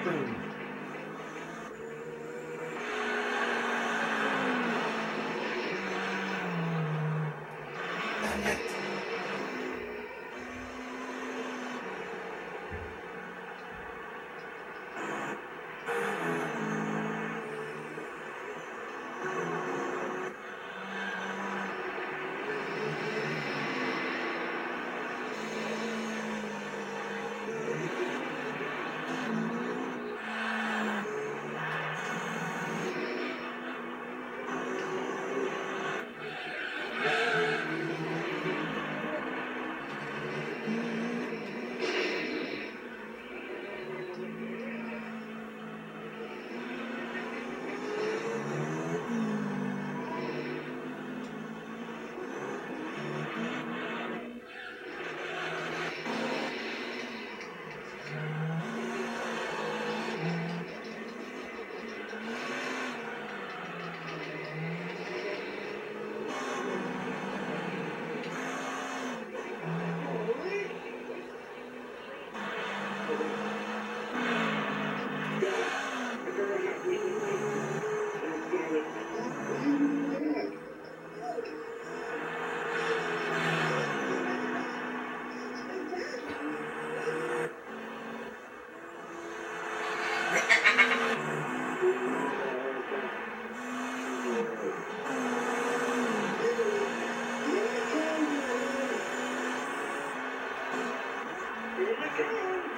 Oh. ¡Mira qué!